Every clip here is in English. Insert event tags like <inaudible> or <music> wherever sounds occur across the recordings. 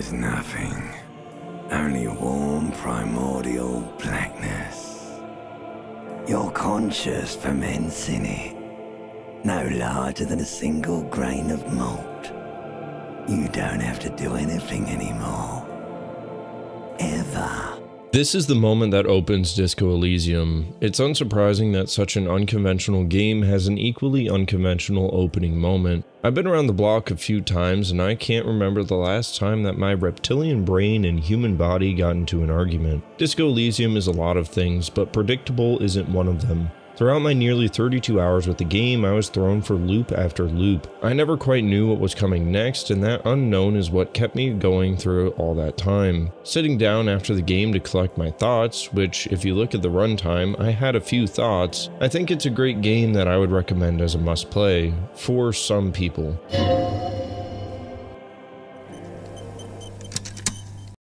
is nothing. Only warm primordial blackness. Your conscious ferments in it. No larger than a single grain of malt. You don't have to do anything anymore. Ever. This is the moment that opens Disco Elysium. It's unsurprising that such an unconventional game has an equally unconventional opening moment. I've been around the block a few times and I can't remember the last time that my reptilian brain and human body got into an argument. Disco Elysium is a lot of things, but predictable isn't one of them. Throughout my nearly 32 hours with the game, I was thrown for loop after loop. I never quite knew what was coming next, and that unknown is what kept me going through all that time. Sitting down after the game to collect my thoughts, which if you look at the runtime, I had a few thoughts, I think it's a great game that I would recommend as a must play, for some people.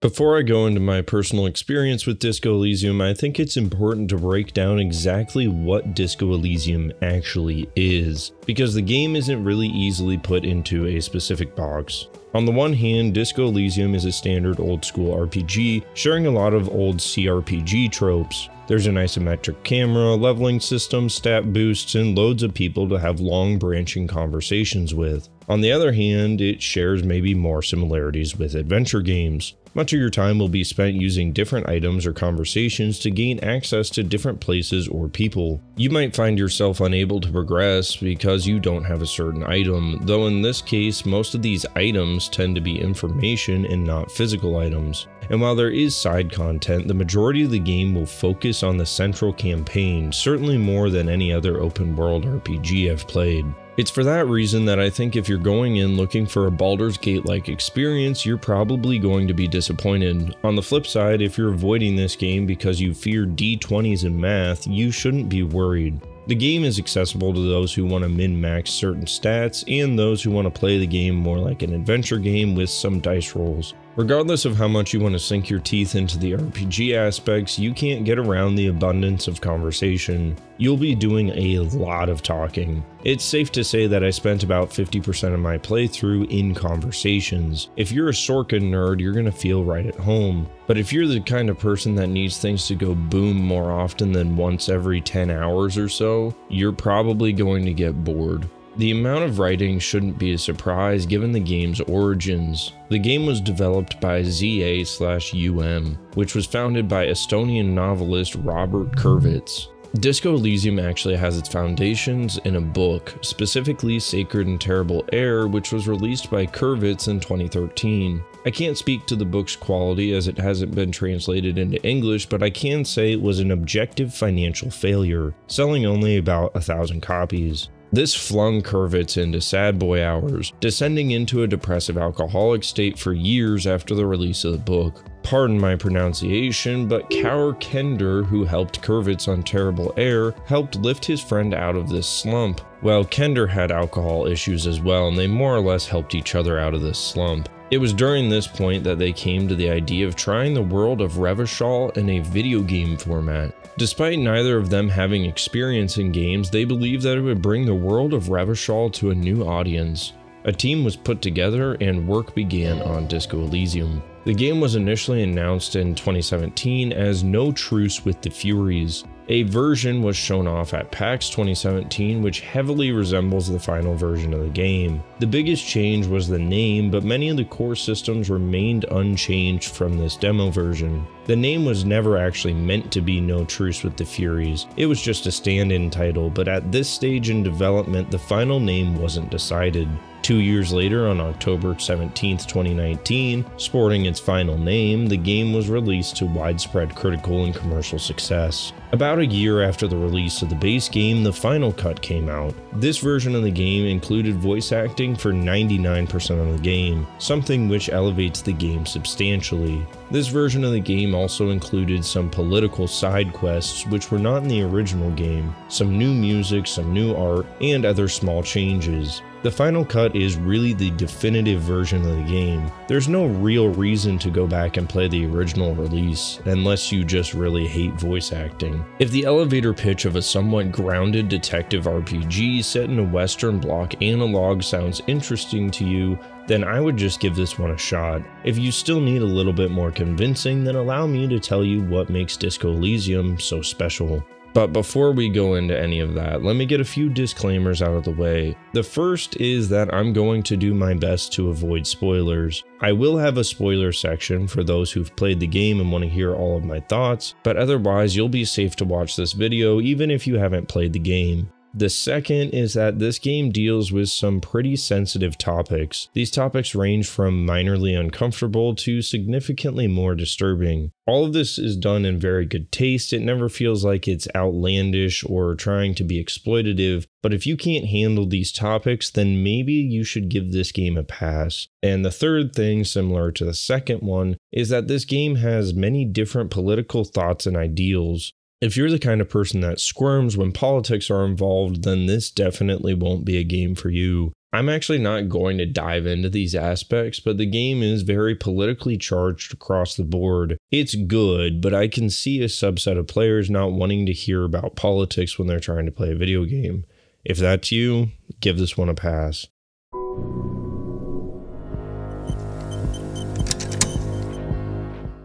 Before I go into my personal experience with Disco Elysium, I think it's important to break down exactly what Disco Elysium actually is, because the game isn't really easily put into a specific box. On the one hand, Disco Elysium is a standard old school RPG, sharing a lot of old CRPG tropes. There's an isometric camera, leveling system, stat boosts, and loads of people to have long branching conversations with. On the other hand, it shares maybe more similarities with adventure games. Much of your time will be spent using different items or conversations to gain access to different places or people. You might find yourself unable to progress because you don't have a certain item, though in this case, most of these items tend to be information and not physical items. And while there is side content, the majority of the game will focus on the central campaign, certainly more than any other open world RPG I've played. It's for that reason that I think if you're going in looking for a Baldur's Gate like experience, you're probably going to be disappointed. On the flip side, if you're avoiding this game because you fear D20s in math, you shouldn't be worried. The game is accessible to those who want to min-max certain stats and those who want to play the game more like an adventure game with some dice rolls. Regardless of how much you want to sink your teeth into the RPG aspects, you can't get around the abundance of conversation. You'll be doing a lot of talking. It's safe to say that I spent about 50% of my playthrough in conversations. If you're a Sorkin nerd, you're gonna feel right at home. But if you're the kind of person that needs things to go boom more often than once every 10 hours or so, you're probably going to get bored. The amount of writing shouldn't be a surprise given the game's origins. The game was developed by ZA/UM, which was founded by Estonian novelist Robert Kurvits. Disco Elysium actually has its foundations in a book, specifically Sacred and Terrible Air, which was released by Kurvits in 2013. I can't speak to the book's quality as it hasn't been translated into English, but I can say it was an objective financial failure, selling only about a thousand copies. This flung Kurvits into sad boy hours, descending into a depressive alcoholic state for years after the release of the book. Pardon my pronunciation, but Kaur Kender, who helped Kurvits on Terrible Air, helped lift his friend out of this slump. Well, Kender had alcohol issues as well, and they more or less helped each other out of this slump. It was during this point that they came to the idea of trying the world of Revachol in a video game format. Despite neither of them having experience in games, they believed that it would bring the world of Revachol to a new audience. A team was put together and work began on Disco Elysium. The game was initially announced in 2017 as No Truce with the Furies. A version was shown off at PAX 2017 which heavily resembles the final version of the game. The biggest change was the name, but many of the core systems remained unchanged from this demo version. The name was never actually meant to be No Truce with the Furies, it was just a stand-in title, but at this stage in development the final name wasn't decided. Two years later, on October 17, 2019, sporting its final name, the game was released to widespread critical and commercial success. About a year after the release of the base game, the final cut came out. This version of the game included voice acting for 99% of the game, something which elevates the game substantially. This version of the game also included some political side quests which were not in the original game, some new music, some new art, and other small changes. The Final Cut is really the definitive version of the game. There's no real reason to go back and play the original release, unless you just really hate voice acting. If the elevator pitch of a somewhat grounded detective RPG set in a Western bloc analog sounds interesting to you, then I would just give this one a shot. If you still need a little bit more convincing, then allow me to tell you what makes Disco Elysium so special. But before we go into any of that, let me get a few disclaimers out of the way. The first is that I'm going to do my best to avoid spoilers. I will have a spoiler section for those who've played the game and want to hear all of my thoughts, but otherwise you'll be safe to watch this video even if you haven't played the game. The second is that this game deals with some pretty sensitive topics. These topics range from minorly uncomfortable to significantly more disturbing. All of this is done in very good taste. It never feels like it's outlandish or trying to be exploitative, but if you can't handle these topics, then maybe you should give this game a pass. And the third thing, similar to the second one, is that this game has many different political thoughts and ideals. If you're the kind of person that squirms when politics are involved, then this definitely won't be a game for you. I'm actually not going to dive into these aspects, but the game is very politically charged across the board. It's good, but I can see a subset of players not wanting to hear about politics when they're trying to play a video game. If that's you, give this one a pass.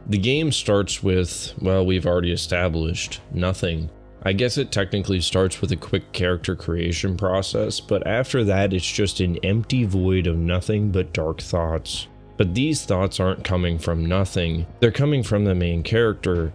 The game starts with, well, we've already established nothing. I guess it technically starts with a quick character creation process, but after that it's just an empty void of nothing but dark thoughts. But these thoughts aren't coming from nothing, they're coming from the main character.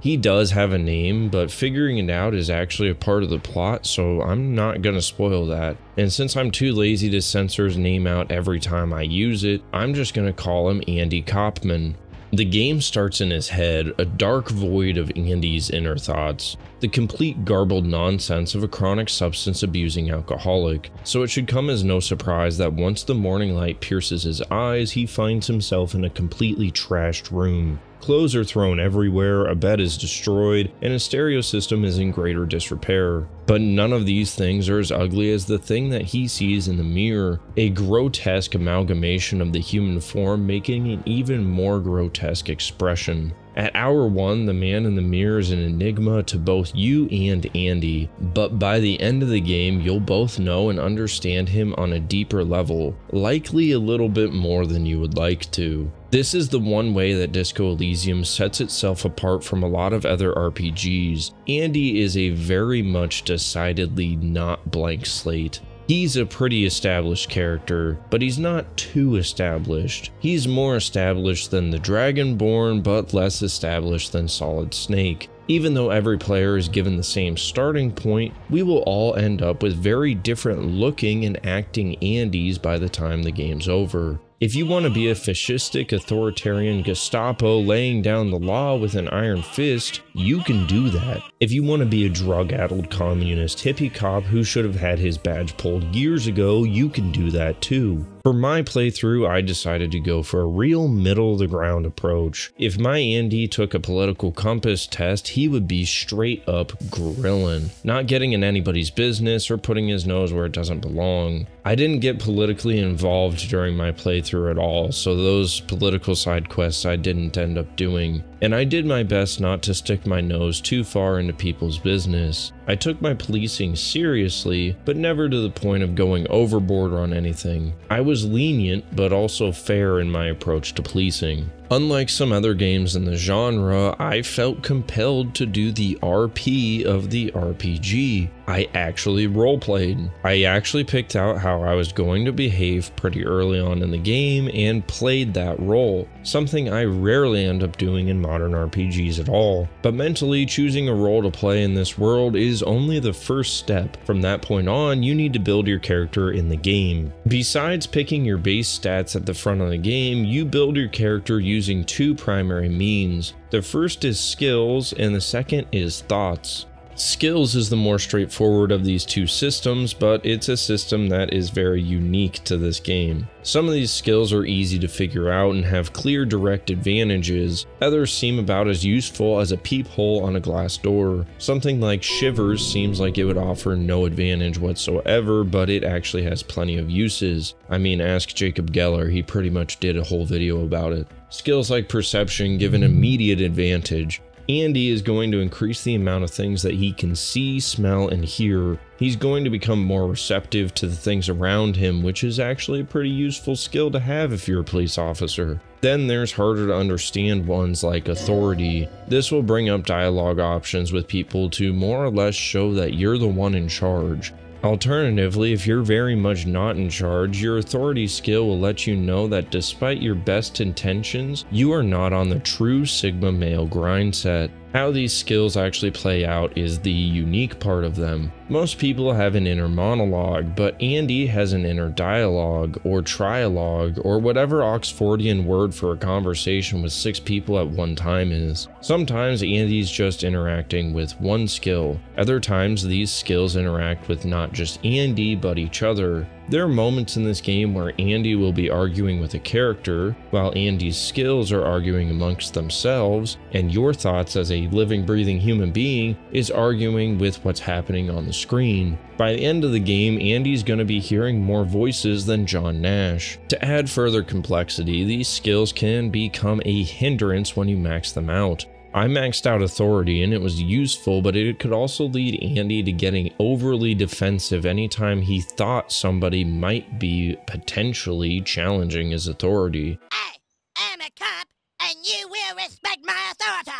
He does have a name, but figuring it out is actually a part of the plot, so I'm not gonna spoil that. And since I'm too lazy to censor his name out every time I use it, I'm just gonna call him Andy Kopman. The game starts in his head, a dark void of Andy's inner thoughts, the complete garbled nonsense of a chronic substance abusing alcoholic, so it should come as no surprise that once the morning light pierces his eyes, he finds himself in a completely trashed room. Clothes are thrown everywhere, a bed is destroyed, and a stereo system is in greater disrepair. But none of these things are as ugly as the thing that he sees in the mirror, a grotesque amalgamation of the human form making an even more grotesque expression. At hour one, the man in the mirror is an enigma to both you and Andy, but by the end of the game, you'll both know and understand him on a deeper level, likely a little bit more than you would like to. This is the one way that Disco Elysium sets itself apart from a lot of other RPGs. Andy is a very much decidedly not blank slate. He's a pretty established character, but he's not too established. He's more established than the Dragonborn, but less established than Solid Snake. Even though every player is given the same starting point, we will all end up with very different looking and acting Andys by the time the game's over. If you want to be a fascistic authoritarian Gestapo laying down the law with an iron fist, you can do that. If you want to be a drug-addled communist hippie cop who should have had his badge pulled years ago, you can do that too. For my playthrough, I decided to go for a real middle of the ground approach. If my Andy took a political compass test, he would be straight up grilling, not getting in anybody's business or putting his nose where it doesn't belong. I didn't get politically involved during my playthrough at all, so those political side quests I didn't end up doing and I did my best not to stick my nose too far into people's business. I took my policing seriously, but never to the point of going overboard on anything. I was lenient, but also fair in my approach to policing. Unlike some other games in the genre, I felt compelled to do the RP of the RPG. I actually roleplayed. I actually picked out how I was going to behave pretty early on in the game and played that role, something I rarely end up doing in modern RPGs at all. But mentally, choosing a role to play in this world is only the first step. From that point on, you need to build your character in the game. Besides picking your base stats at the front of the game, you build your character using two primary means. The first is skills and the second is thoughts. Skills is the more straightforward of these two systems, but it's a system that is very unique to this game. Some of these skills are easy to figure out and have clear direct advantages, others seem about as useful as a peephole on a glass door. Something like Shivers seems like it would offer no advantage whatsoever, but it actually has plenty of uses. I mean, ask Jacob Geller, he pretty much did a whole video about it. Skills like Perception give an immediate advantage, Andy is going to increase the amount of things that he can see, smell, and hear. He's going to become more receptive to the things around him, which is actually a pretty useful skill to have if you're a police officer. Then there's harder to understand ones like authority. This will bring up dialogue options with people to more or less show that you're the one in charge. Alternatively, if you're very much not in charge, your authority skill will let you know that despite your best intentions, you are not on the true Sigma male grind set. How these skills actually play out is the unique part of them. Most people have an inner monologue, but Andy has an inner dialogue, or trialogue, or whatever Oxfordian word for a conversation with six people at one time is. Sometimes Andy's just interacting with one skill, other times these skills interact with not just Andy but each other. There are moments in this game where Andy will be arguing with a character, while Andy's skills are arguing amongst themselves, and your thoughts as a living, breathing human being is arguing with what's happening on the screen. By the end of the game, Andy's going to be hearing more voices than John Nash. To add further complexity, these skills can become a hindrance when you max them out. I maxed out authority and it was useful, but it could also lead Andy to getting overly defensive anytime he thought somebody might be potentially challenging his authority. Hey, I'm a cop, and you will respect my authority.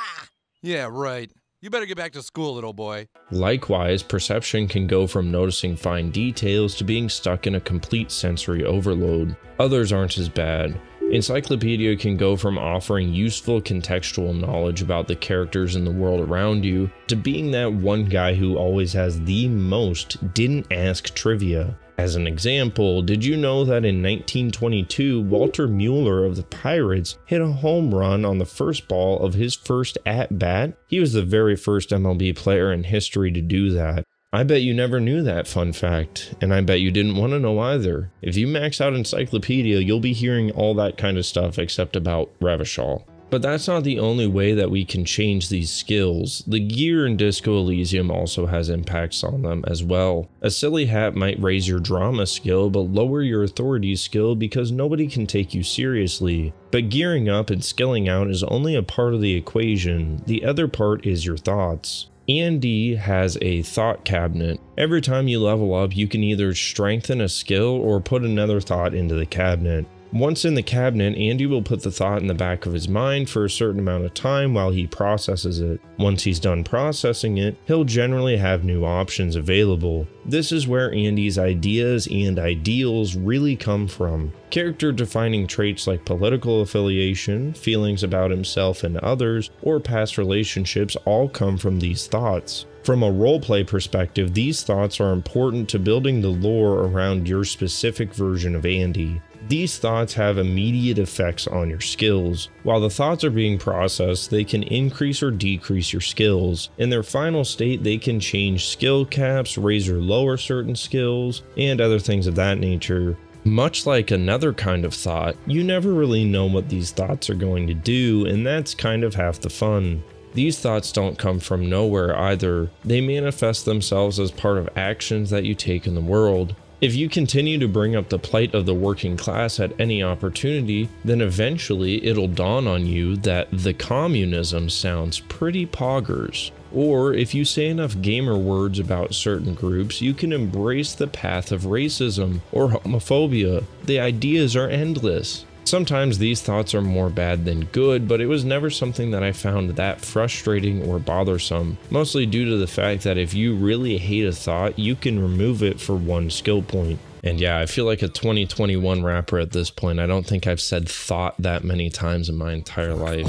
Yeah, right. You better get back to school, little boy. Likewise, perception can go from noticing fine details to being stuck in a complete sensory overload. Others aren't as bad. Encyclopedia can go from offering useful contextual knowledge about the characters in the world around you to being that one guy who always has the most didn't ask trivia. As an example, did you know that in 1922, Walter Mueller of the Pirates hit a home run on the first ball of his first at bat? He was the very first MLB player in history to do that. I bet you never knew that fun fact, and I bet you didn't want to know either. If you max out Encyclopedia, you'll be hearing all that kind of stuff except about Revachol. But that's not the only way that we can change these skills. The gear in Disco Elysium also has impacts on them as well. A silly hat might raise your drama skill but lower your authority skill because nobody can take you seriously. But gearing up and skilling out is only a part of the equation, the other part is your thoughts. Andy has a thought cabinet. Every time you level up, you can either strengthen a skill or put another thought into the cabinet. Once in the cabinet, Andy will put the thought in the back of his mind for a certain amount of time while he processes it. Once he's done processing it, he'll generally have new options available. This is where Andy's ideas and ideals really come from. Character defining traits like political affiliation, feelings about himself and others, or past relationships all come from these thoughts. From a roleplay perspective, these thoughts are important to building the lore around your specific version of Andy. These thoughts have immediate effects on your skills. While the thoughts are being processed, they can increase or decrease your skills. In their final state, they can change skill caps, raise or lower certain skills, and other things of that nature. Much like another kind of thought, you never really know what these thoughts are going to do, and that's kind of half the fun. These thoughts don't come from nowhere either. They manifest themselves as part of actions that you take in the world. If you continue to bring up the plight of the working class at any opportunity, then eventually it'll dawn on you that the communism sounds pretty poggers. Or if you say enough gamer words about certain groups, you can embrace the path of racism or homophobia. The ideas are endless. Sometimes these thoughts are more bad than good, but it was never something that I found that frustrating or bothersome, mostly due to the fact that if you really hate a thought, you can remove it for one skill point. And yeah, I feel like a 2021 rapper at this point. I don't think I've said thought that many times in my entire life.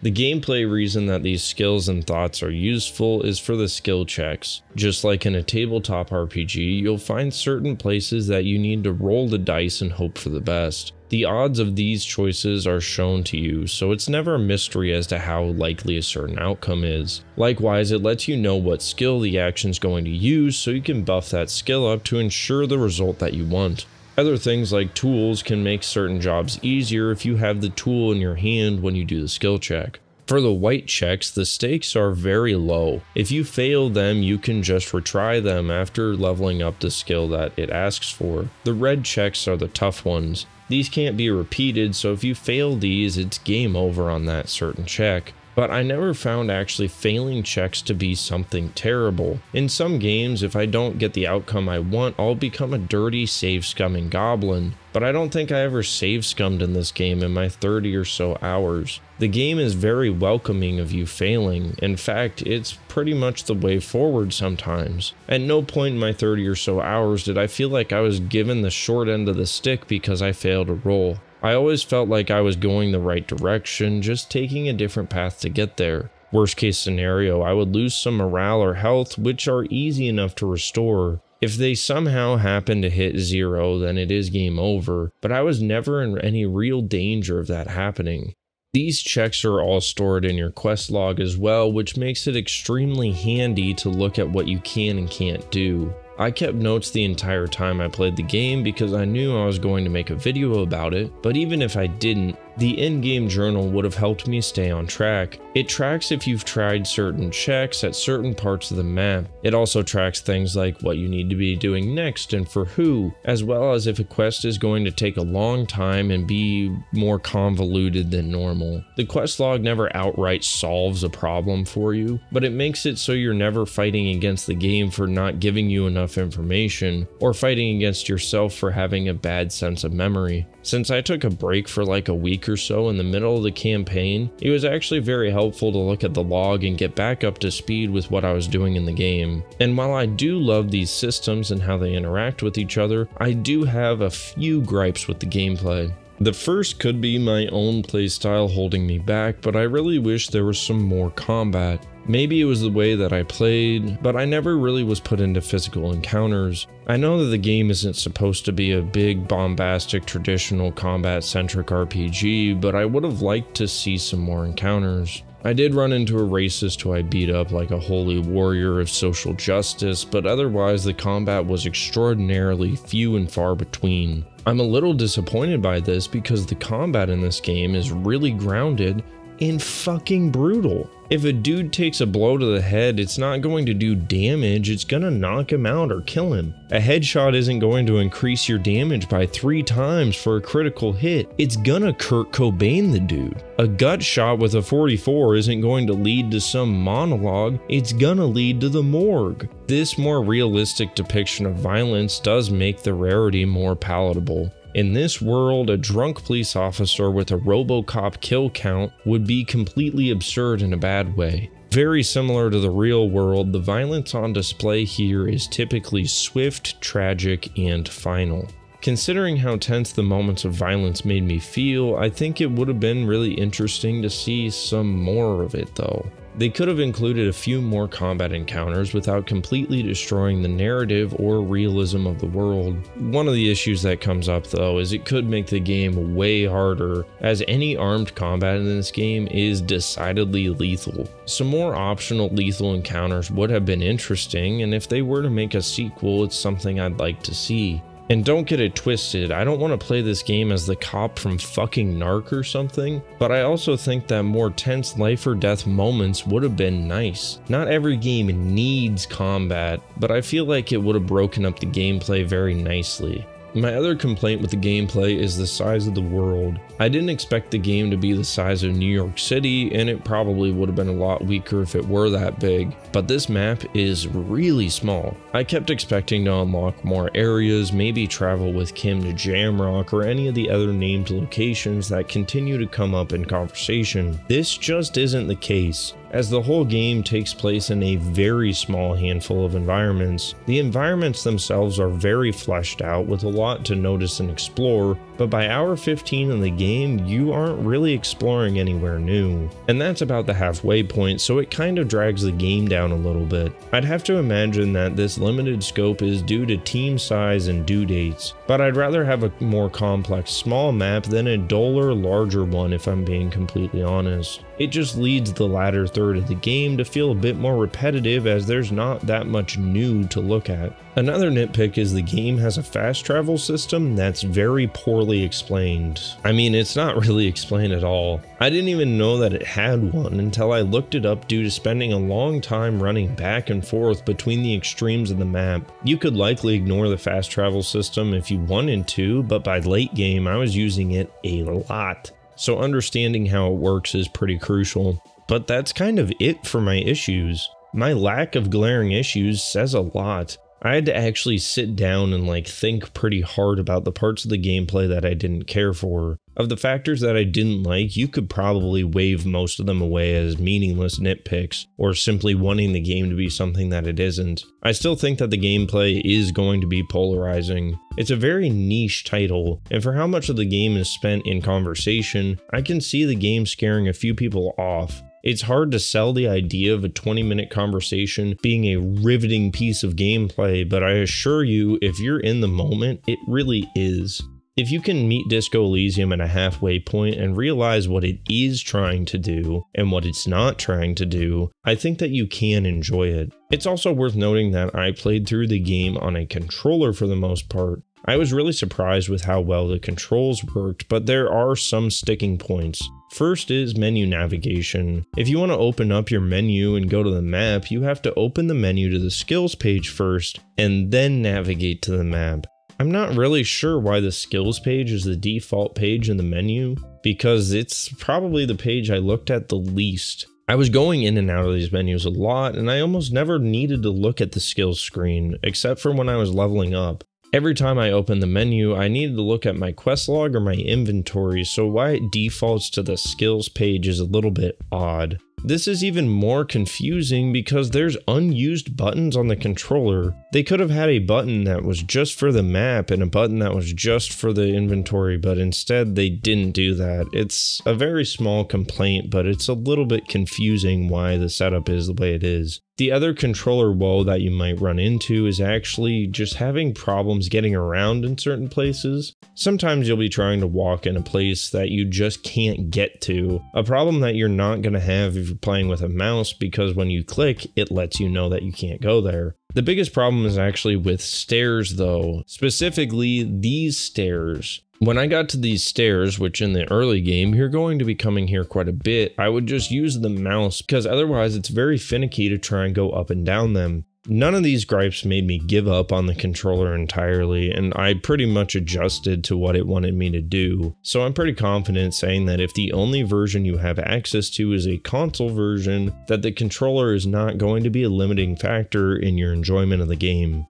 The gameplay reason that these skills and thoughts are useful is for the skill checks. Just like in a tabletop RPG, you'll find certain places that you need to roll the dice and hope for the best. The odds of these choices are shown to you, so it's never a mystery as to how likely a certain outcome is. Likewise, it lets you know what skill the action's going to use so you can buff that skill up to ensure the result that you want. Other things like tools can make certain jobs easier if you have the tool in your hand when you do the skill check. For the white checks, the stakes are very low. If you fail them, you can just retry them after leveling up the skill that it asks for. The red checks are the tough ones. These can't be repeated, so if you fail these, it's game over on that certain check but I never found actually failing checks to be something terrible. In some games, if I don't get the outcome I want, I'll become a dirty save scumming goblin, but I don't think I ever save scummed in this game in my 30 or so hours. The game is very welcoming of you failing. In fact, it's pretty much the way forward sometimes. At no point in my 30 or so hours did I feel like I was given the short end of the stick because I failed a roll. I always felt like I was going the right direction, just taking a different path to get there. Worst case scenario, I would lose some morale or health, which are easy enough to restore. If they somehow happen to hit zero, then it is game over, but I was never in any real danger of that happening. These checks are all stored in your quest log as well, which makes it extremely handy to look at what you can and can't do. I kept notes the entire time I played the game because I knew I was going to make a video about it, but even if I didn't, the in-game journal would have helped me stay on track. It tracks if you've tried certain checks at certain parts of the map. It also tracks things like what you need to be doing next and for who, as well as if a quest is going to take a long time and be more convoluted than normal. The quest log never outright solves a problem for you, but it makes it so you're never fighting against the game for not giving you enough information, or fighting against yourself for having a bad sense of memory. Since I took a break for like a week or so in the middle of the campaign, it was actually very helpful to look at the log and get back up to speed with what I was doing in the game. And while I do love these systems and how they interact with each other, I do have a few gripes with the gameplay. The first could be my own playstyle holding me back, but I really wish there was some more combat. Maybe it was the way that I played, but I never really was put into physical encounters. I know that the game isn't supposed to be a big, bombastic, traditional combat centric RPG, but I would have liked to see some more encounters. I did run into a racist who I beat up like a holy warrior of social justice, but otherwise the combat was extraordinarily few and far between. I'm a little disappointed by this because the combat in this game is really grounded and fucking brutal. If a dude takes a blow to the head, it's not going to do damage, it's gonna knock him out or kill him. A headshot isn't going to increase your damage by three times for a critical hit, it's gonna Kurt Cobain the dude. A gut shot with a 44 isn't going to lead to some monologue, it's gonna lead to the morgue. This more realistic depiction of violence does make the rarity more palatable. In this world, a drunk police officer with a Robocop kill count would be completely absurd in a bad way. Very similar to the real world, the violence on display here is typically swift, tragic, and final. Considering how tense the moments of violence made me feel, I think it would have been really interesting to see some more of it though. They could have included a few more combat encounters without completely destroying the narrative or realism of the world. One of the issues that comes up though is it could make the game way harder, as any armed combat in this game is decidedly lethal. Some more optional lethal encounters would have been interesting, and if they were to make a sequel, it's something I'd like to see. And don't get it twisted, I don't want to play this game as the cop from fucking Narc or something, but I also think that more tense life or death moments would have been nice. Not every game needs combat, but I feel like it would have broken up the gameplay very nicely. My other complaint with the gameplay is the size of the world. I didn't expect the game to be the size of New York City, and it probably would have been a lot weaker if it were that big, but this map is really small. I kept expecting to unlock more areas, maybe travel with Kim to Jamrock or any of the other named locations that continue to come up in conversation. This just isn't the case. As the whole game takes place in a very small handful of environments, the environments themselves are very fleshed out with a lot to notice and explore, but by hour 15 in the game, you aren't really exploring anywhere new. And that's about the halfway point, so it kind of drags the game down a little bit. I'd have to imagine that this limited scope is due to team size and due dates, but I'd rather have a more complex small map than a duller, larger one if I'm being completely honest. It just leads the latter third of the game to feel a bit more repetitive as there's not that much new to look at. Another nitpick is the game has a fast travel system that's very poorly explained. I mean, it's not <laughs> really explained at all. I didn't even know that it had one until I looked it up due to spending a long time running back and forth between the extremes of the map. You could likely ignore the fast travel system if you wanted to, but by late game I was using it a lot so understanding how it works is pretty crucial. But that's kind of it for my issues. My lack of glaring issues says a lot. I had to actually sit down and like think pretty hard about the parts of the gameplay that I didn't care for. Of the factors that I didn't like, you could probably wave most of them away as meaningless nitpicks, or simply wanting the game to be something that it isn't. I still think that the gameplay is going to be polarizing. It's a very niche title, and for how much of the game is spent in conversation, I can see the game scaring a few people off. It's hard to sell the idea of a 20 minute conversation being a riveting piece of gameplay, but I assure you, if you're in the moment, it really is. If you can meet Disco Elysium at a halfway point and realize what it is trying to do and what it's not trying to do, I think that you can enjoy it. It's also worth noting that I played through the game on a controller for the most part. I was really surprised with how well the controls worked, but there are some sticking points. First is menu navigation. If you want to open up your menu and go to the map, you have to open the menu to the skills page first and then navigate to the map. I'm not really sure why the skills page is the default page in the menu, because it's probably the page I looked at the least. I was going in and out of these menus a lot, and I almost never needed to look at the skills screen, except for when I was leveling up. Every time I open the menu, I need to look at my quest log or my inventory, so why it defaults to the skills page is a little bit odd. This is even more confusing because there's unused buttons on the controller. They could have had a button that was just for the map and a button that was just for the inventory, but instead they didn't do that. It's a very small complaint, but it's a little bit confusing why the setup is the way it is. The other controller woe that you might run into is actually just having problems getting around in certain places. Sometimes you'll be trying to walk in a place that you just can't get to, a problem that you're not going to have if you're playing with a mouse because when you click, it lets you know that you can't go there. The biggest problem is actually with stairs though, specifically these stairs. When I got to these stairs, which in the early game, you're going to be coming here quite a bit, I would just use the mouse because otherwise it's very finicky to try and go up and down them. None of these gripes made me give up on the controller entirely, and I pretty much adjusted to what it wanted me to do. So I'm pretty confident saying that if the only version you have access to is a console version, that the controller is not going to be a limiting factor in your enjoyment of the game.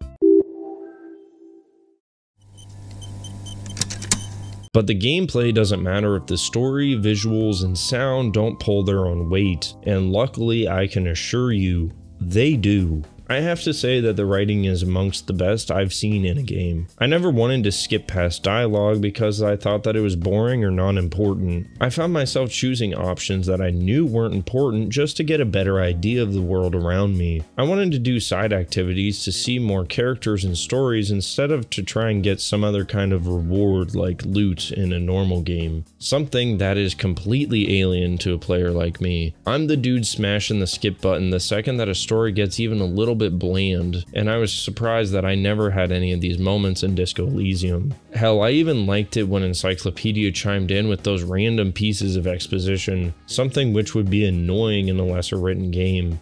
But the gameplay doesn't matter if the story, visuals, and sound don't pull their own weight, and luckily I can assure you, they do. I have to say that the writing is amongst the best I've seen in a game. I never wanted to skip past dialogue because I thought that it was boring or non important. I found myself choosing options that I knew weren't important just to get a better idea of the world around me. I wanted to do side activities to see more characters and stories instead of to try and get some other kind of reward like loot in a normal game. Something that is completely alien to a player like me. I'm the dude smashing the skip button the second that a story gets even a little bit bland, and I was surprised that I never had any of these moments in Disco Elysium. Hell, I even liked it when Encyclopedia chimed in with those random pieces of exposition, something which would be annoying in a lesser written game.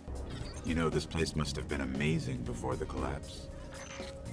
You know, this place must have been amazing before the collapse.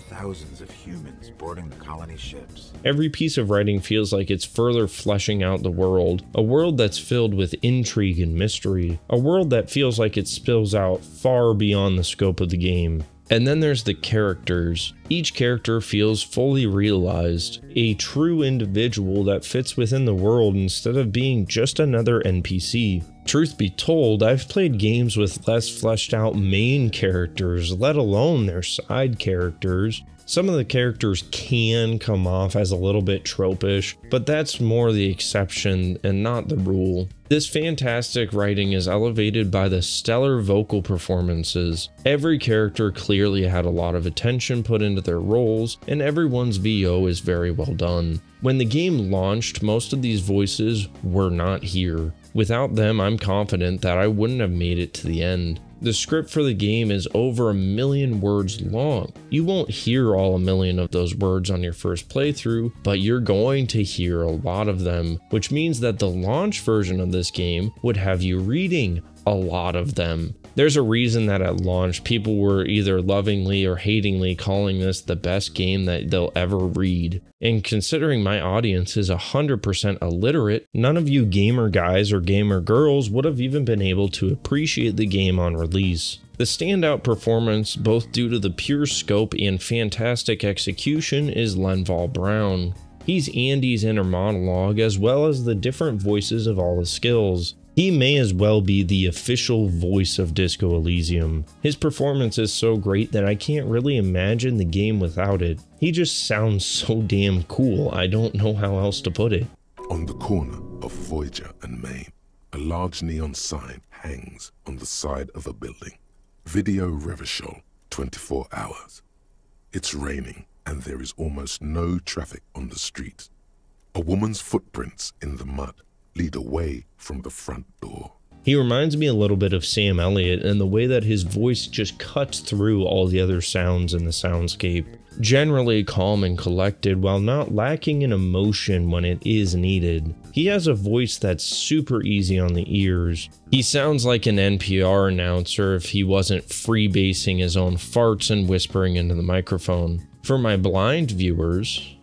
Thousands of humans boarding the colony ships. Every piece of writing feels like it's further fleshing out the world, a world that's filled with intrigue and mystery, a world that feels like it spills out far beyond the scope of the game. And then there's the characters. Each character feels fully realized, a true individual that fits within the world instead of being just another NPC. Truth be told, I've played games with less fleshed out main characters, let alone their side characters, some of the characters can come off as a little bit tropish, but that's more the exception and not the rule. This fantastic writing is elevated by the stellar vocal performances. Every character clearly had a lot of attention put into their roles, and everyone's VO is very well done. When the game launched, most of these voices were not here. Without them, I'm confident that I wouldn't have made it to the end. The script for the game is over a million words long. You won't hear all a million of those words on your first playthrough, but you're going to hear a lot of them, which means that the launch version of this game would have you reading a lot of them. There's a reason that at launch people were either lovingly or hatingly calling this the best game that they'll ever read. And considering my audience is 100% illiterate, none of you gamer guys or gamer girls would have even been able to appreciate the game on release. The standout performance, both due to the pure scope and fantastic execution, is Lenval Brown. He's Andy's inner monologue as well as the different voices of all the skills. He may as well be the official voice of Disco Elysium. His performance is so great that I can't really imagine the game without it. He just sounds <laughs> so damn cool, I don't know how else to put it. On the corner of Voyager and Main, a large neon sign hangs on the side of a building. Video Revachol, 24 hours. It's raining and there is almost no traffic on the street. A woman's footprints in the mud lead away from the front door. He reminds me a little bit of Sam Elliott and the way that his voice just cuts through all the other sounds in the soundscape. Generally calm and collected while not lacking in emotion when it is needed. He has a voice that's super easy on the ears. He sounds like an NPR announcer if he wasn't freebasing his own farts and whispering into the microphone. For my blind viewers,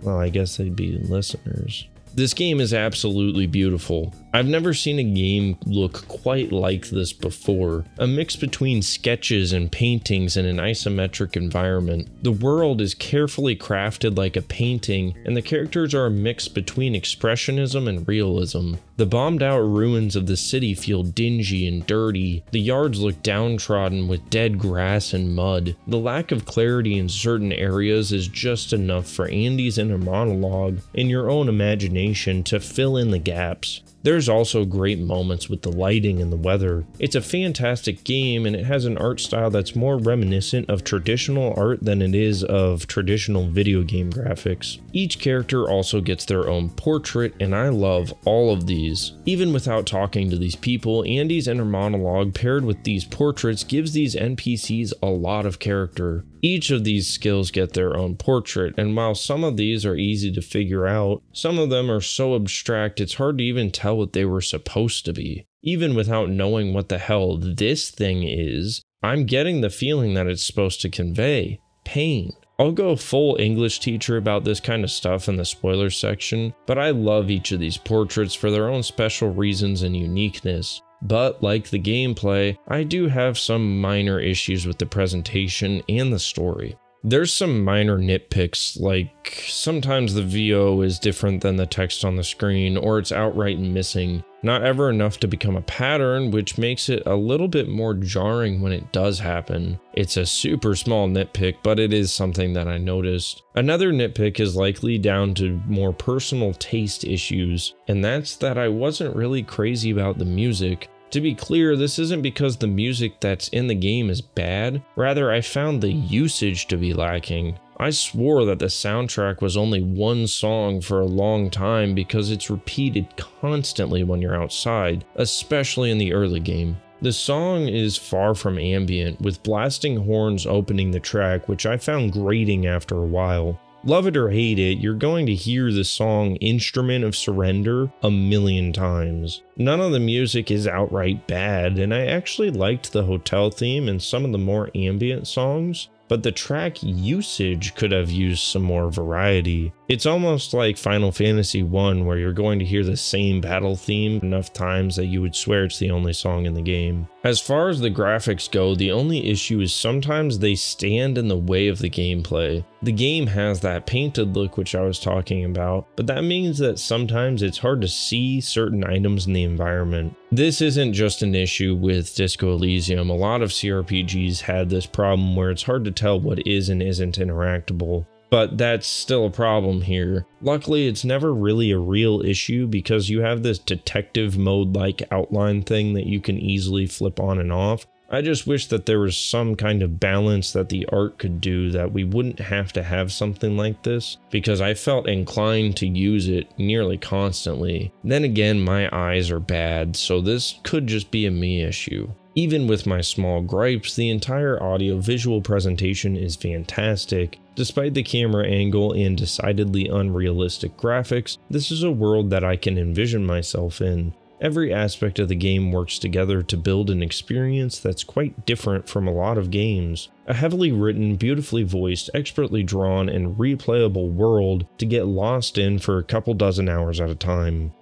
well, I guess they'd be listeners. This game is absolutely beautiful. I've never seen a game look quite like this before. A mix between sketches and paintings in an isometric environment. The world is carefully crafted like a painting, and the characters are a mix between expressionism and realism. The bombed out ruins of the city feel dingy and dirty. The yards look downtrodden with dead grass and mud. The lack of clarity in certain areas is just enough for Andy's inner monologue and your own imagination to fill in the gaps. There's also great moments with the lighting and the weather. It's a fantastic game and it has an art style that's more reminiscent of traditional art than it is of traditional video game graphics. Each character also gets their own portrait and I love all of these. Even without talking to these people, Andy's inner monologue paired with these portraits gives these NPCs a lot of character. Each of these skills get their own portrait, and while some of these are easy to figure out, some of them are so abstract it's hard to even tell what they were supposed to be. Even without knowing what the hell this thing is, I'm getting the feeling that it's supposed to convey pain. I'll go full English teacher about this kind of stuff in the spoilers section, but I love each of these portraits for their own special reasons and uniqueness. But like the gameplay, I do have some minor issues with the presentation and the story. There's some minor nitpicks, like sometimes the VO is different than the text on the screen, or it's outright missing. Not ever enough to become a pattern, which makes it a little bit more jarring when it does happen. It's a super small nitpick, but it is something that I noticed. Another nitpick is likely down to more personal taste issues, and that's that I wasn't really crazy about the music. To be clear, this isn't because the music that's in the game is bad, rather, I found the usage to be lacking. I swore that the soundtrack was only one song for a long time because it's repeated constantly when you're outside, especially in the early game. The song is far from ambient, with blasting horns opening the track, which I found grating after a while. Love it or hate it, you're going to hear the song Instrument of Surrender a million times. None of the music is outright bad, and I actually liked the hotel theme and some of the more ambient songs, but the track usage could have used some more variety. It's almost like Final Fantasy 1 where you're going to hear the same battle theme enough times that you would swear it's the only song in the game. As far as the graphics go, the only issue is sometimes they stand in the way of the gameplay. The game has that painted look which I was talking about, but that means that sometimes it's hard to see certain items in the environment. This isn't just an issue with Disco Elysium, a lot of CRPGs had this problem where it's hard to tell what is and isn't interactable but that's still a problem here. Luckily, it's never really a real issue because you have this detective mode like outline thing that you can easily flip on and off. I just wish that there was some kind of balance that the art could do that we wouldn't have to have something like this because I felt inclined to use it nearly constantly. Then again, my eyes are bad, so this could just be a me issue. Even with my small gripes, the entire audio-visual presentation is fantastic. Despite the camera angle and decidedly unrealistic graphics, this is a world that I can envision myself in. Every aspect of the game works together to build an experience that's quite different from a lot of games. A heavily written, beautifully voiced, expertly drawn, and replayable world to get lost in for a couple dozen hours at a time.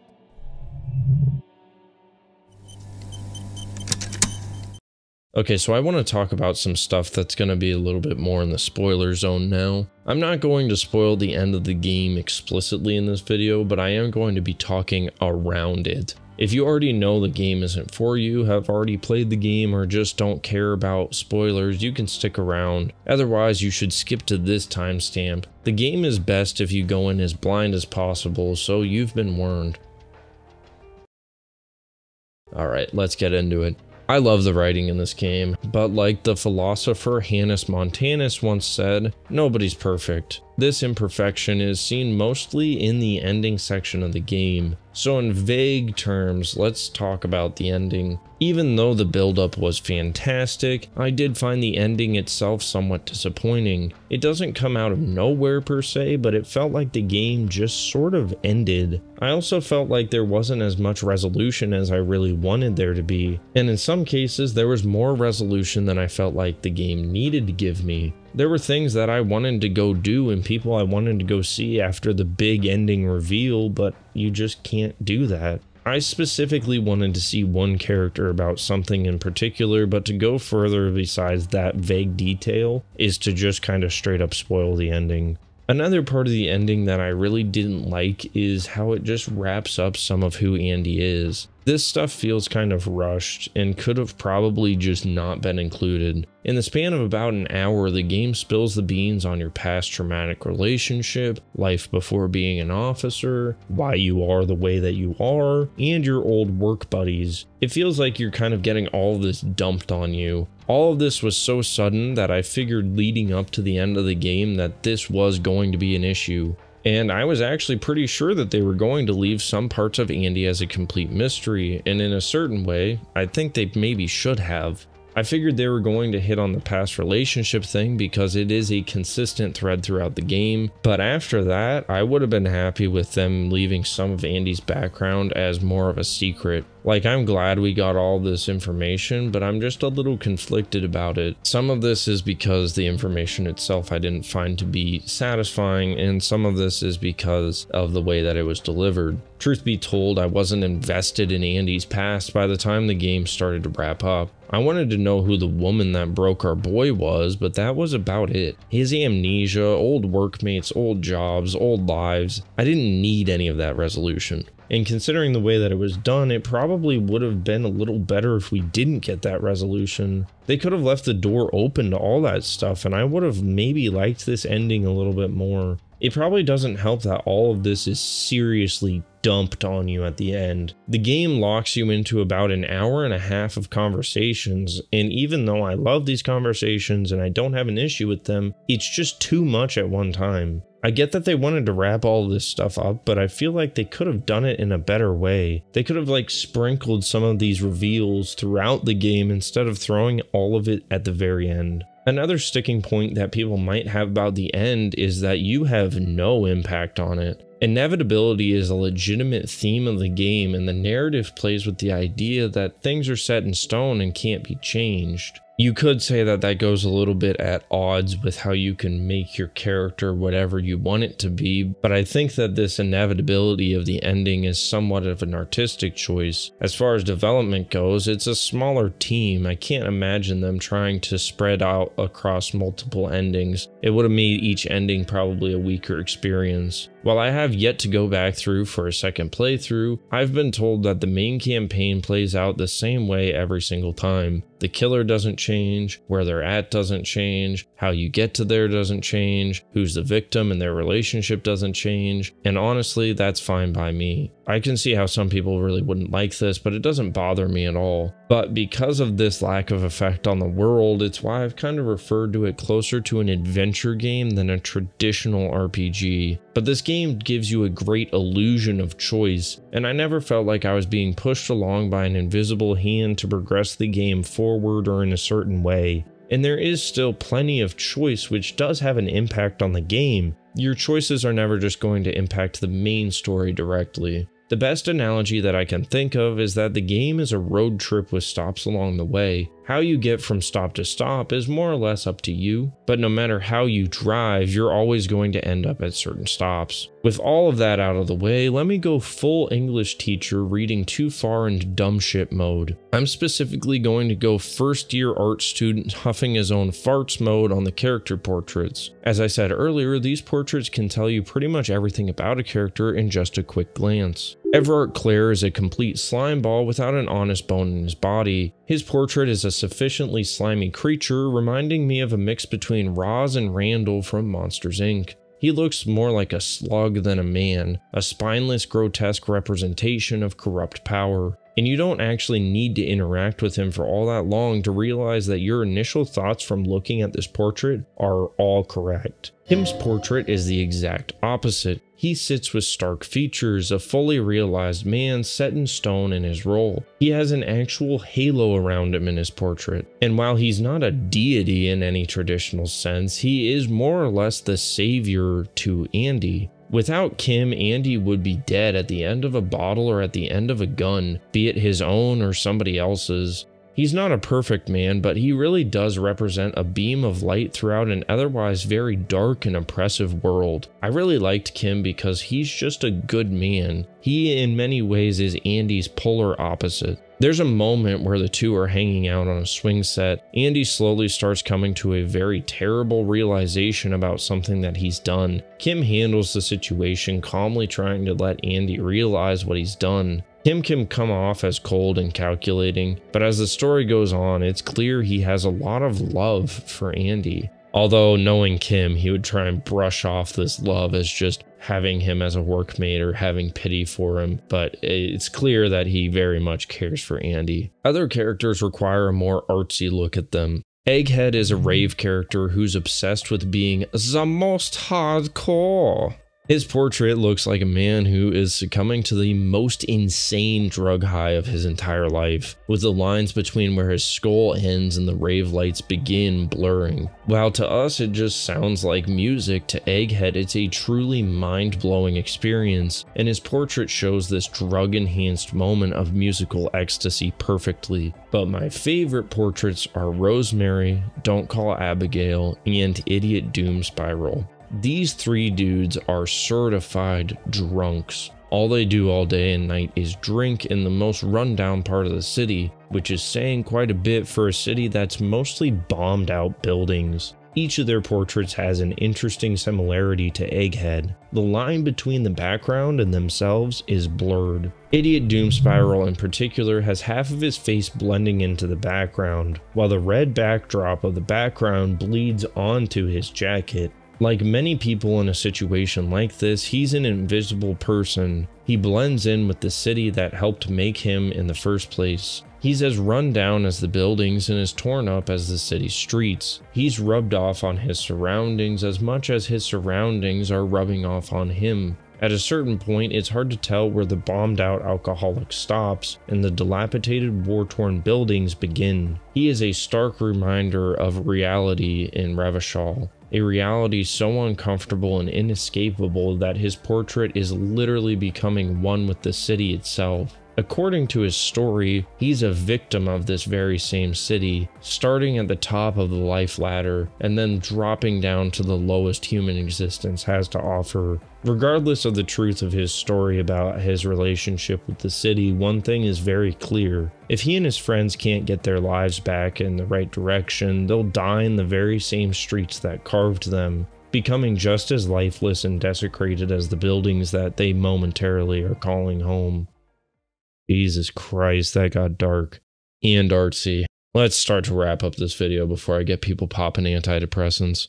Okay, so I want to talk about some stuff that's going to be a little bit more in the spoiler zone now. I'm not going to spoil the end of the game explicitly in this video, but I am going to be talking around it. If you already know the game isn't for you, have already played the game, or just don't care about spoilers, you can stick around. Otherwise, you should skip to this timestamp. The game is best if you go in as blind as possible, so you've been warned. Alright, let's get into it. I love the writing in this game, but like the philosopher Hannes Montanus once said, nobody's perfect. This imperfection is seen mostly in the ending section of the game. So in vague terms, let's talk about the ending. Even though the build-up was fantastic, I did find the ending itself somewhat disappointing. It doesn't come out of nowhere per se, but it felt like the game just sort of ended. I also felt like there wasn't as much resolution as I really wanted there to be, and in some cases there was more resolution than I felt like the game needed to give me. There were things that I wanted to go do and people I wanted to go see after the big ending reveal, but you just can't do that. I specifically wanted to see one character about something in particular, but to go further besides that vague detail is to just kind of straight up spoil the ending. Another part of the ending that I really didn't like is how it just wraps up some of who Andy is. This stuff feels kind of rushed and could have probably just not been included. In the span of about an hour, the game spills the beans on your past traumatic relationship, life before being an officer, why you are the way that you are, and your old work buddies. It feels like you're kind of getting all of this dumped on you. All of this was so sudden that I figured leading up to the end of the game that this was going to be an issue. And I was actually pretty sure that they were going to leave some parts of Andy as a complete mystery, and in a certain way, I think they maybe should have. I figured they were going to hit on the past relationship thing because it is a consistent thread throughout the game, but after that, I would have been happy with them leaving some of Andy's background as more of a secret. Like, I'm glad we got all this information, but I'm just a little conflicted about it. Some of this is because the information itself I didn't find to be satisfying, and some of this is because of the way that it was delivered. Truth be told, I wasn't invested in Andy's past by the time the game started to wrap up. I wanted to know who the woman that broke our boy was, but that was about it. His amnesia, old workmates, old jobs, old lives, I didn't need any of that resolution. And considering the way that it was done, it probably would have been a little better if we didn't get that resolution. They could have left the door open to all that stuff, and I would have maybe liked this ending a little bit more. It probably doesn't help that all of this is seriously dumped on you at the end. The game locks you into about an hour and a half of conversations, and even though I love these conversations and I don't have an issue with them, it's just too much at one time. I get that they wanted to wrap all this stuff up, but I feel like they could have done it in a better way. They could have like sprinkled some of these reveals throughout the game instead of throwing all of it at the very end. Another sticking point that people might have about the end is that you have no impact on it. Inevitability is a legitimate theme of the game, and the narrative plays with the idea that things are set in stone and can't be changed. You could say that that goes a little bit at odds with how you can make your character whatever you want it to be, but I think that this inevitability of the ending is somewhat of an artistic choice. As far as development goes, it's a smaller team. I can't imagine them trying to spread out across multiple endings. It would have made each ending probably a weaker experience. While I have yet to go back through for a second playthrough, I've been told that the main campaign plays out the same way every single time. The killer doesn't change, where they're at doesn't change, how you get to there doesn't change, who's the victim and their relationship doesn't change, and honestly, that's fine by me. I can see how some people really wouldn't like this, but it doesn't bother me at all. But because of this lack of effect on the world, it's why I've kind of referred to it closer to an adventure game than a traditional RPG. But this game gives you a great illusion of choice, and I never felt like I was being pushed along by an invisible hand to progress the game forward or in a certain way. And there is still plenty of choice, which does have an impact on the game. Your choices are never just going to impact the main story directly. The best analogy that I can think of is that the game is a road trip with stops along the way. How you get from stop to stop is more or less up to you, but no matter how you drive, you're always going to end up at certain stops. With all of that out of the way, let me go full English teacher reading too far into dumb shit mode. I'm specifically going to go first year art student huffing his own farts mode on the character portraits. As I said earlier, these portraits can tell you pretty much everything about a character in just a quick glance. Evrart Claire is a complete slime ball without an honest bone in his body. His portrait is a sufficiently slimy creature, reminding me of a mix between Roz and Randall from Monsters Inc. He looks more like a slug than a man, a spineless, grotesque representation of corrupt power. And you don't actually need to interact with him for all that long to realize that your initial thoughts from looking at this portrait are all correct. Kim's portrait is the exact opposite. He sits with stark features, a fully realized man set in stone in his role. He has an actual halo around him in his portrait. And while he's not a deity in any traditional sense, he is more or less the savior to Andy. Without Kim, Andy would be dead at the end of a bottle or at the end of a gun, be it his own or somebody else's. He's not a perfect man, but he really does represent a beam of light throughout an otherwise very dark and oppressive world. I really liked Kim because he's just a good man. He, in many ways, is Andy's polar opposite. There's a moment where the two are hanging out on a swing set. Andy slowly starts coming to a very terrible realization about something that he's done. Kim handles the situation, calmly trying to let Andy realize what he's done. Kim can come off as cold and calculating, but as the story goes on, it's clear he has a lot of love for Andy. Although, knowing Kim, he would try and brush off this love as just having him as a workmate or having pity for him, but it's clear that he very much cares for Andy. Other characters require a more artsy look at them. Egghead is a rave character who's obsessed with being the most hardcore. His portrait looks like a man who is succumbing to the most insane drug high of his entire life, with the lines between where his skull ends and the rave lights begin blurring. While to us it just sounds like music, to Egghead it's a truly mind-blowing experience, and his portrait shows this drug-enhanced moment of musical ecstasy perfectly. But my favorite portraits are Rosemary, Don't Call Abigail, and Idiot Doom Spiral. These three dudes are certified drunks. All they do all day and night is drink in the most rundown part of the city, which is saying quite a bit for a city that's mostly bombed out buildings. Each of their portraits has an interesting similarity to Egghead. The line between the background and themselves is blurred. Idiot Doom Spiral in particular has half of his face blending into the background, while the red backdrop of the background bleeds onto his jacket. Like many people in a situation like this, he's an invisible person. He blends in with the city that helped make him in the first place. He's as run down as the buildings and as torn up as the city's streets. He's rubbed off on his surroundings as much as his surroundings are rubbing off on him. At a certain point, it's hard to tell where the bombed out alcoholic stops and the dilapidated war torn buildings begin. He is a stark reminder of reality in Revachol a reality so uncomfortable and inescapable that his portrait is literally becoming one with the city itself. According to his story, he's a victim of this very same city, starting at the top of the life ladder and then dropping down to the lowest human existence has to offer. Regardless of the truth of his story about his relationship with the city, one thing is very clear. If he and his friends can't get their lives back in the right direction, they'll die in the very same streets that carved them, becoming just as lifeless and desecrated as the buildings that they momentarily are calling home. Jesus Christ, that got dark and artsy. Let's start to wrap up this video before I get people popping antidepressants.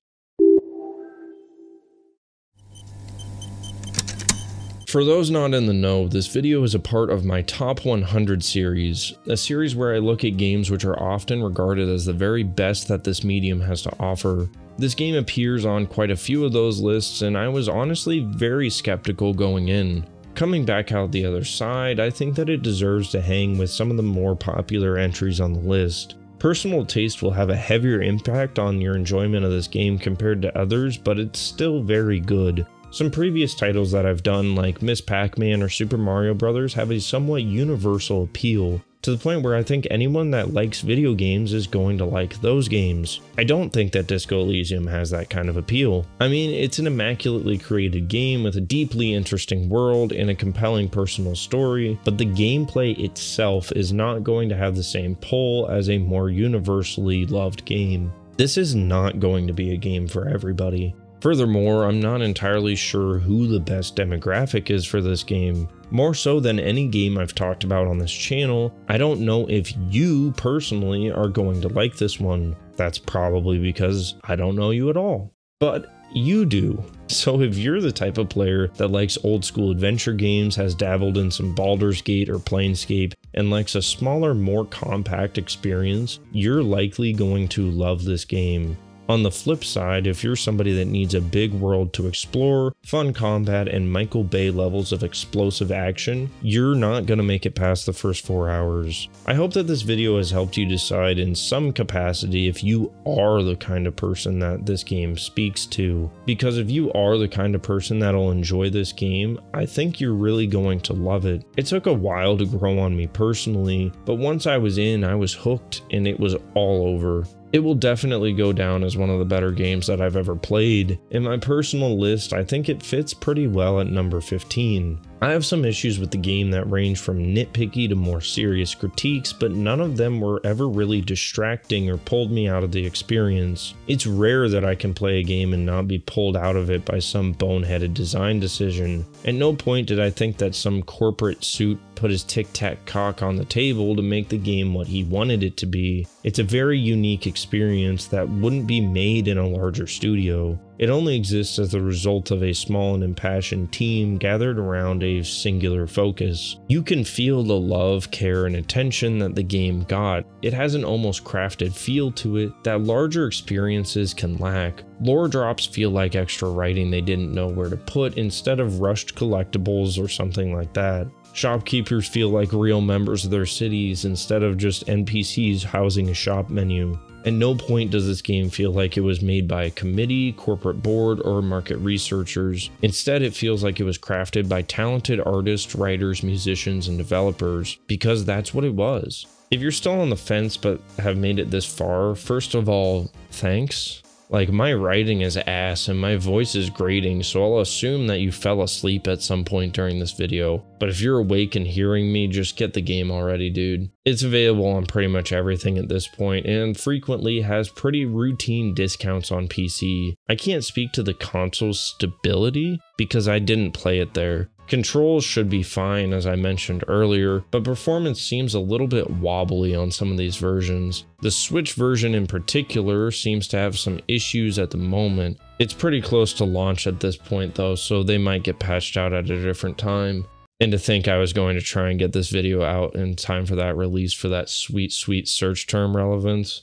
For those not in the know, this video is a part of my Top 100 series, a series where I look at games which are often regarded as the very best that this medium has to offer. This game appears on quite a few of those lists, and I was honestly very skeptical going in. Coming back out the other side, I think that it deserves to hang with some of the more popular entries on the list. Personal taste will have a heavier impact on your enjoyment of this game compared to others, but it's still very good. Some previous titles that I've done, like Miss Pac Man or Super Mario Bros., have a somewhat universal appeal, to the point where I think anyone that likes video games is going to like those games. I don't think that Disco Elysium has that kind of appeal. I mean, it's an immaculately created game with a deeply interesting world and a compelling personal story, but the gameplay itself is not going to have the same pull as a more universally loved game. This is not going to be a game for everybody. Furthermore, I'm not entirely sure who the best demographic is for this game. More so than any game I've talked about on this channel, I don't know if you personally are going to like this one. That's probably because I don't know you at all. But you do. <laughs> So if you're the type of player that likes old school adventure games, has dabbled in some Baldur's Gate or Planescape, and likes a smaller, more compact experience, you're likely going to love this game. On the flip side, if you're somebody that needs a big world to explore, fun combat, and Michael Bay levels of explosive action, you're not going to make it past the first four hours. I hope that this video has helped you decide in some capacity if you are the kind of person that this game speaks to. Because if you are the kind of person that'll enjoy this game, I think you're really going to love it. It took a while to grow on me personally, but once I was in, I was hooked and it was all over. It will definitely go down as one of the better games that I've ever played. In my personal list, I think it fits pretty well at number 15. I have some issues with the game that range from nitpicky to more serious critiques, but none of them were ever really distracting or pulled me out of the experience. It's rare that I can play a game and not be pulled out of it by some boneheaded design decision. At no point did I think that some corporate suit put his tic tac cock on the table to make the game what he wanted it to be. It's a very unique experience that wouldn't be made in a larger studio. It only exists as the result of a small and impassioned team gathered around a singular focus. You can feel the love, care, and attention that the game got. It has an almost crafted feel to it that larger experiences can lack. Lore drops feel like extra writing they didn't know where to put instead of rushed collectibles or something like that. Shopkeepers feel like real members of their cities instead of just NPCs housing a shop menu. At no point does this game feel like it was made by a committee, corporate board, or market researchers. Instead, it feels like it was crafted by talented artists, writers, musicians, and developers, because that's what it was. If you're still on the fence but have made it this far, first of all, thanks. Like, my writing is ass and my voice is grating, so I'll assume that you fell asleep at some point during this video. But if you're awake and hearing me, just get the game already, dude. It's available on pretty much everything at this point, and frequently has pretty routine discounts on PC. I can't speak to the console's stability because I didn't play it there. Controls should be fine as I mentioned earlier, but performance seems a little bit wobbly on some of these versions. The Switch version in particular seems to have some issues at the moment. It's pretty close to launch at this point though, so they might get patched out at a different time. And to think I was going to try and get this video out in time for that release for that sweet, sweet search term relevance.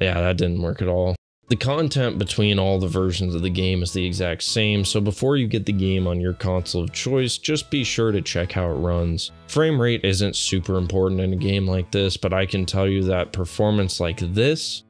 Yeah, that didn't work at all. The content between all the versions of the game is the exact same, so before you get the game on your console of choice, just be sure to check how it runs. Frame rate isn't super important in a game like this, but I can tell you that performance like this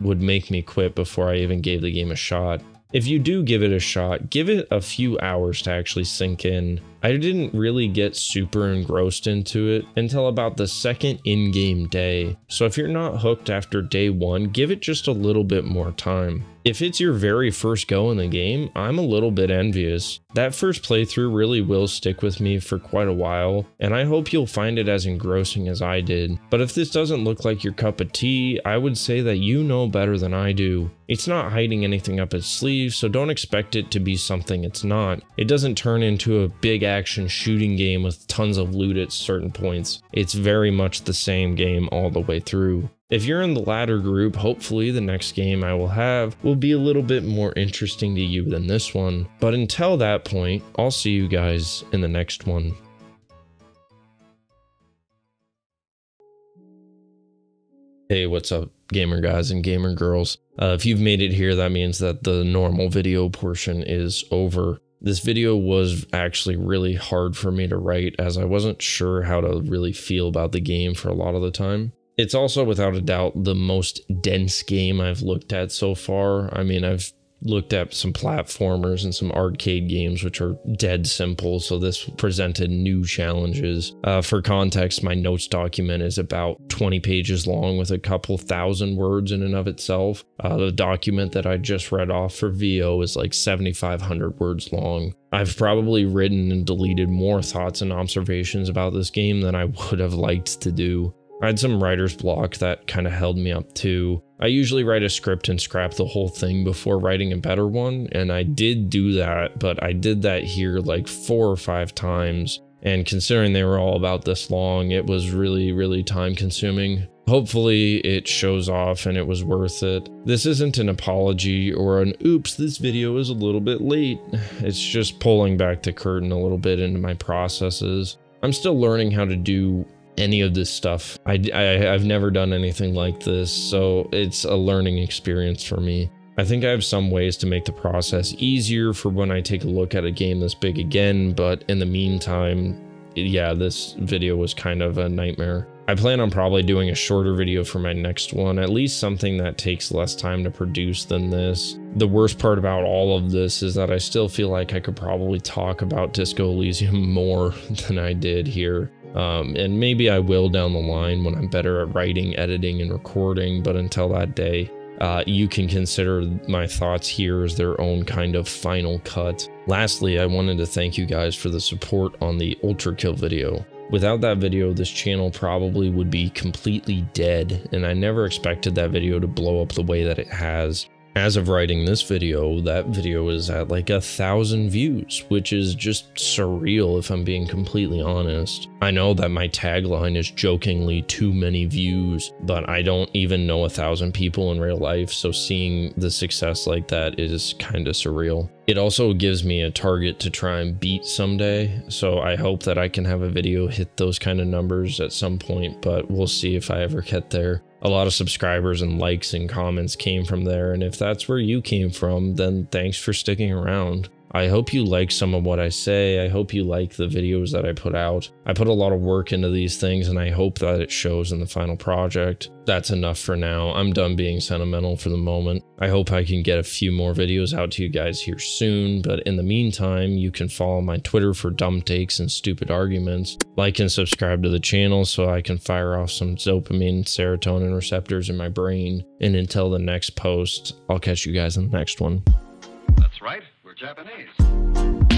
would make me quit before I even gave the game a shot. If you do give it a shot, give it a few hours to actually sink in. I didn't really get super engrossed into it until about the second in-game day. So if you're not hooked after day one, give it just a little bit more time. If it's your very first go in the game, I'm a little bit envious. That first playthrough really will stick with me for quite a while, and I hope you'll find it as engrossing as I did. But if this doesn't look like your cup of tea, I would say that you know better than I do. It's not hiding anything up its sleeve, so don't expect it to be something it's not. It doesn't turn into a big action shooting game with tons of loot at certain points. It's very much the same game all the way through. If you're in the latter group, hopefully the next game I will have will be a little bit more interesting to you than this one. But until that point, I'll see you guys in the next one. Hey, what's up, gamer guys and gamer girls? Uh, if you've made it here, that means that the normal video portion is over. This video was actually really hard for me to write as I wasn't sure how to really feel about the game for a lot of the time. It's also without a doubt the most dense game I've looked at so far. I mean, I've looked at some platformers and some arcade games, which are dead simple. So this presented new challenges. Uh, for context, my notes document is about 20 pages long with a couple thousand words in and of itself. Uh, the document that I just read off for VO is like 7,500 words long. I've probably written and deleted more thoughts and observations about this game than I <laughs> would have liked to do. I had some writer's block that kind of held me up too. I usually write a script and scrap the whole thing before writing a better one, and I did do that, but I did that here like four or five times. And considering they were all about this long, it was really, really time consuming. Hopefully it shows off and it was worth it. This isn't an apology or an oops, this video is a little bit late. It's just pulling back the curtain a little bit into my processes. I'm still learning how to do any of this stuff. I, I, I've never done anything like this, so it's a learning experience for me. I think I have some ways to make the process easier for when I take a look at a game this big again, but in the meantime, yeah, this video was kind of a nightmare. I plan on probably doing a shorter video for my next one, at least something that takes less time to produce than this. The worst part about all of this is that I still feel like I could probably talk about Disco Elysium <laughs> more than I did here. Um, and maybe I will down the line when I'm better at writing, editing, and recording. But until that day, uh, you can consider my thoughts here as their own kind of final cut. Lastly, I wanted to thank you guys for the support on the Ultra Kill video. Without that video, this channel probably would be completely dead, and I never expected that video to blow up the way that it has. As of writing this video, that video is at like a thousand views, which is just surreal if I'm being completely honest. I know that my tagline is jokingly too many views, but I don't even know a thousand people in real life, so seeing the success like that is kind of surreal. It also gives me a target to try and beat someday, so I hope that I can have a video hit those kind of numbers at some point, but we'll see if I ever get there a lot of subscribers and likes and comments came from there. And if that's where you came from, then thanks for sticking around. I hope you like some of what I say. I hope you like the videos that I put out. I put a lot of work into these things and I hope that it shows in the final project. That's enough for now. I'm done being sentimental for the moment. I hope I can get a few more videos out to you guys here soon, but in the meantime, you can follow my Twitter for dumb takes and stupid arguments. Like and subscribe to the channel so I can fire off some dopamine serotonin receptors in my brain. And until the next post, I'll catch you guys in the next one. That's right. Japanese.